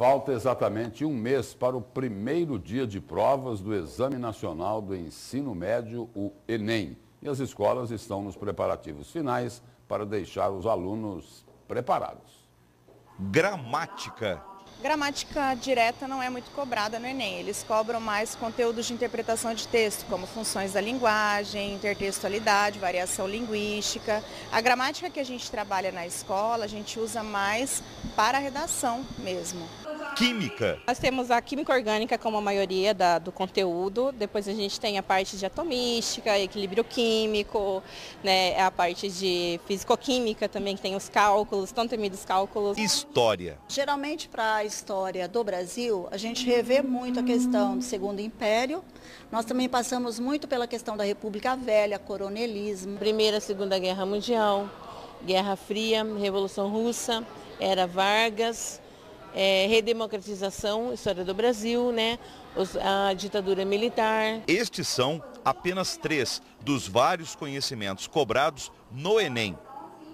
Falta exatamente um mês para o primeiro dia de provas do Exame Nacional do Ensino Médio, o Enem. E as escolas estão nos preparativos finais para deixar os alunos preparados. Gramática Gramática direta não é muito cobrada no Enem, eles cobram mais conteúdos de interpretação de texto, como funções da linguagem, intertextualidade, variação linguística. A gramática que a gente trabalha na escola, a gente usa mais para a redação mesmo. Química. Nós temos a química orgânica como a maioria da, do conteúdo, depois a gente tem a parte de atomística, equilíbrio químico, né, a parte de fisicoquímica também, que tem os cálculos, tão temidos cálculos. História. Geralmente para a história do Brasil, a gente revê muito a questão do Segundo Império, nós também passamos muito pela questão da República Velha, coronelismo. Primeira, Segunda Guerra Mundial, Guerra Fria, Revolução Russa, Era Vargas, é, redemocratização, história do Brasil, né? Os, a ditadura militar. Estes são apenas três dos vários conhecimentos cobrados no Enem.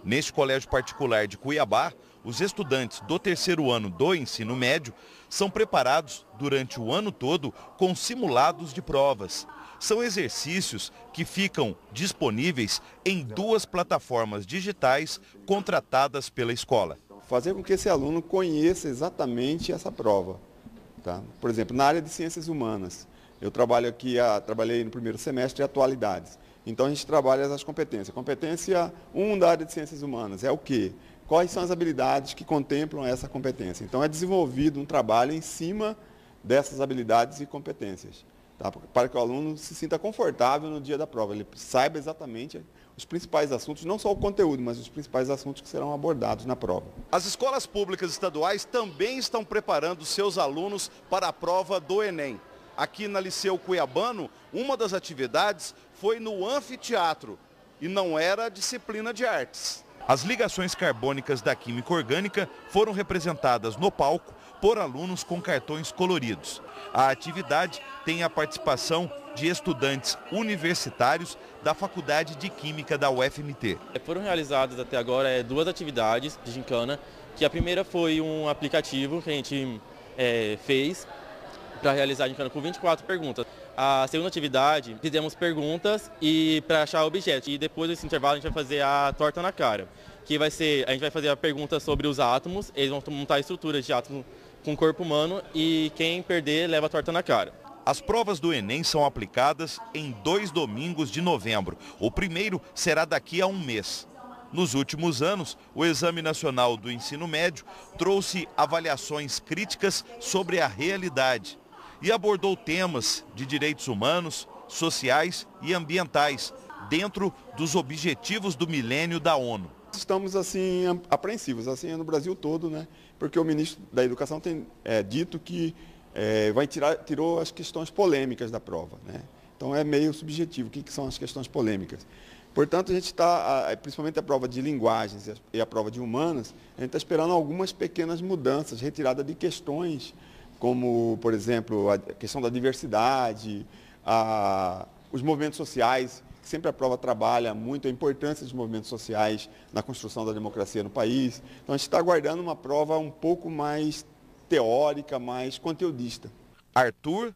Neste colégio particular de Cuiabá, os estudantes do terceiro ano do ensino médio são preparados durante o ano todo com simulados de provas. São exercícios que ficam disponíveis em duas plataformas digitais contratadas pela escola fazer com que esse aluno conheça exatamente essa prova. Tá? Por exemplo, na área de ciências humanas, eu trabalho aqui, a, trabalhei no primeiro semestre atualidades. Então a gente trabalha as competências. Competência 1 um da área de ciências humanas é o quê? Quais são as habilidades que contemplam essa competência? Então é desenvolvido um trabalho em cima dessas habilidades e competências, tá? para que o aluno se sinta confortável no dia da prova, ele saiba exatamente os principais assuntos, não só o conteúdo, mas os principais assuntos que serão abordados na prova. As escolas públicas estaduais também estão preparando seus alunos para a prova do Enem. Aqui na Liceu Cuiabano, uma das atividades foi no anfiteatro e não era disciplina de artes. As ligações carbônicas da química orgânica foram representadas no palco por alunos com cartões coloridos. A atividade tem a participação de estudantes universitários da Faculdade de Química da UFMT. Foram realizadas até agora é, duas atividades de gincana, que a primeira foi um aplicativo que a gente é, fez para realizar a gincana com 24 perguntas. A segunda atividade, fizemos perguntas e para achar objetos. E depois desse intervalo a gente vai fazer a torta na cara, que vai ser, a gente vai fazer a pergunta sobre os átomos, eles vão montar estruturas de átomos com o corpo humano e quem perder leva a torta na cara. As provas do Enem são aplicadas em dois domingos de novembro. O primeiro será daqui a um mês. Nos últimos anos, o Exame Nacional do Ensino Médio trouxe avaliações críticas sobre a realidade e abordou temas de direitos humanos, sociais e ambientais, dentro dos objetivos do milênio da ONU. Estamos assim apreensivos, assim no Brasil todo, né? Porque o ministro da Educação tem é, dito que é, vai tirar, tirou as questões polêmicas da prova. Né? Então é meio subjetivo o que, que são as questões polêmicas. Portanto, a gente está, principalmente a prova de linguagens e a prova de humanas, a gente está esperando algumas pequenas mudanças, retirada de questões, como, por exemplo, a questão da diversidade, a, os movimentos sociais, que sempre a prova trabalha muito a importância dos movimentos sociais na construção da democracia no país. Então, a gente está aguardando uma prova um pouco mais teórica, mais conteudista. Arthur,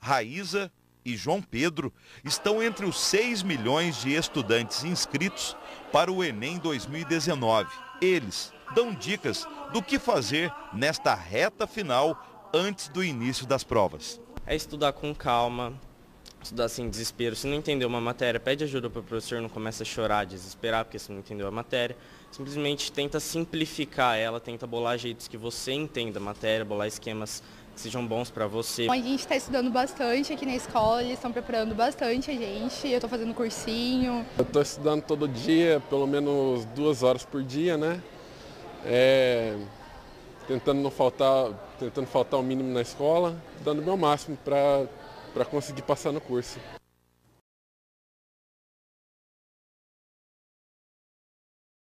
Raíza e João Pedro estão entre os 6 milhões de estudantes inscritos para o Enem 2019. Eles dão dicas do que fazer nesta reta final antes do início das provas. É estudar com calma, estudar sem desespero. Se não entendeu uma matéria, pede ajuda para o professor, não começa a chorar, desesperar porque você não entendeu a matéria. Simplesmente tenta simplificar ela, tenta bolar jeitos que você entenda a matéria, bolar esquemas que sejam bons para você. A gente está estudando bastante aqui na escola, eles estão preparando bastante a gente, eu estou fazendo cursinho. Eu estou estudando todo dia, pelo menos duas horas por dia, né? É, tentando não faltar, tentando faltar o mínimo na escola, dando o meu máximo para conseguir passar no curso.